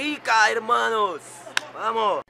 Rica, hermanos. Vamos.